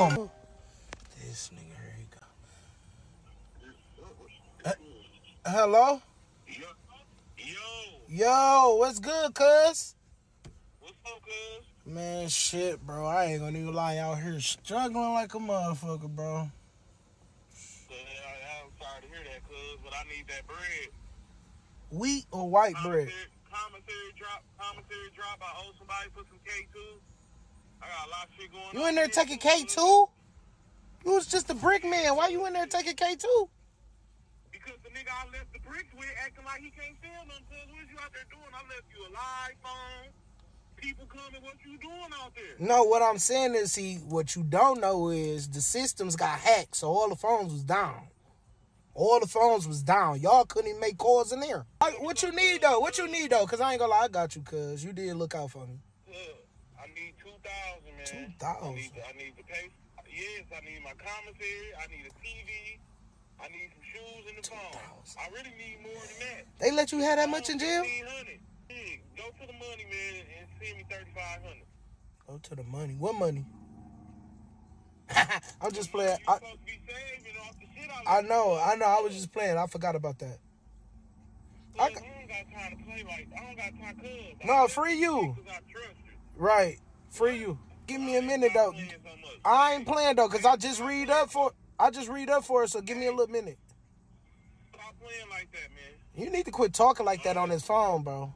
Oh, this nigga, here he go. Uh, hello? Yo, yo, Yo, what's good, cuz? what's up, cuz? Man, shit, bro. I ain't gonna even lie out here struggling like a motherfucker, bro. Uh, I, I'm sorry to hear that, cuz, but I need that bread. Wheat or white bread? Commissary, commissary drop, commissary drop. I owe somebody for some K2. You in there taking. K2? You was just a brick man. Why you in there taking K2? Because the nigga I left the bricks with acting like he can't sell them, cuz. What is you out there doing? I left you a live phone. People coming, what you doing out there? No, what I'm saying is, see, what you don't know is the systems got hacked, so all the phones was down. All the phones was down. Y'all couldn't even make calls in there. I- What you need though? What you need though? Cause I ain't gonna lie, I got you. Cause you did look out for me. Look, I need 2000 man. 2,000? I need, to, I need to pay. Yes, I need my commissary. I need a TV. I need some shoes and the phone. 2,000. I really need more than that. They let you have that much in jail? 1500 go to the money, man, and send me 3500 Go to the money. What money? I'm just playing. I, supposed to be saving off the shit I I know, I know. I was just playing. I forgot about that. I I, don't got time to play like I don't got time cuz. No, free you. I you. Right. Free you. Give me a minute though. Stop playing so much. I ain't playing though, cause I just read up for. I just read up for it. So give me a little minute. Stop playing like that, man. You need to quit talking like that on his phone, bro.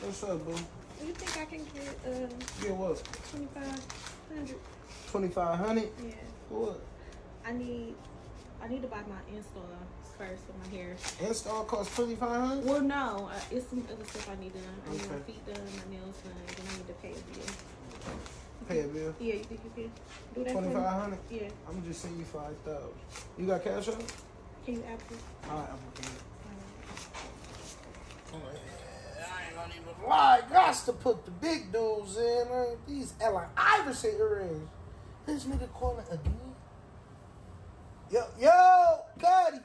What's up, boo? Do you think I can get uh Get what? twenty five hundred? Twenty five hundred. Yeah. What? I need I need to buy my install first for my hair. Install costs twenty five hundred. Well, no, uh, it's some other stuff I need done. I need my feet done, my nails done, then I need to pay a bill. Pay a bill. Yeah, you think you can do that? for me? Twenty five hundred. Yeah. I'm just send you five thousand. You got cash up? Can you after? Alright, I'm gonna I ain't gonna even lie. Got to put the big dudes in. Man. These Allen Iverson earrings. This nigga calling again. Yo, yo, Gotti.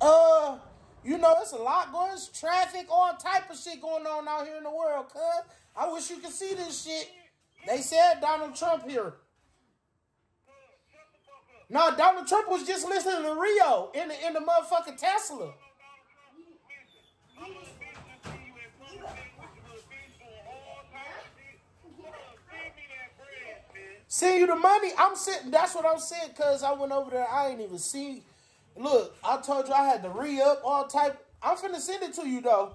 Uh, you know, it's a lot going. It's traffic, all type of shit going on out here in the world. Cuz I wish you could see this shit. They said Donald Trump here. No, Donald Trump was just listening to Rio in the in the motherfucking Tesla. Send you the money. I'm sitting. That's what I'm saying. Cause I went over there. I ain't even see. Look, I told you I had to re up all type. I'm finna send it to you though.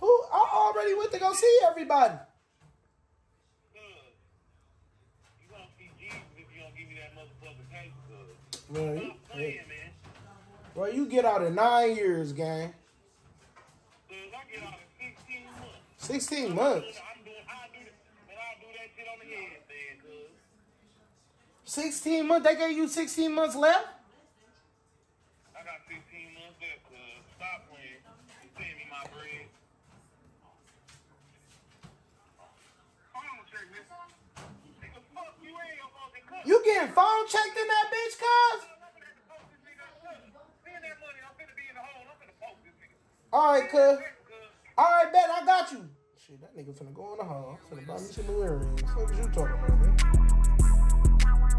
Who? I already went to go see everybody. Man, you, Playing, man. bro, you get out in nine years, gang. Cause I get out in 16 months. Sixteen months. I'm doing, I do, that- and I shit on the head, man, cuz. Sixteen months. They gave you sixteen months left. I got 16 months left, cuz. Stop playing. You send me my bread. Hold on, check this. Nigga, fuck you ain't supposed to cut. You getting phone checked in that bitch, cuz? Send that money. I'm finna be in the hole. I'm finna poke this nigga. All right, cuz. Cuz. All right, bet I got you. Shit, that nigga finna go on the hall. Finna buy me some earrings. What you talking about, man?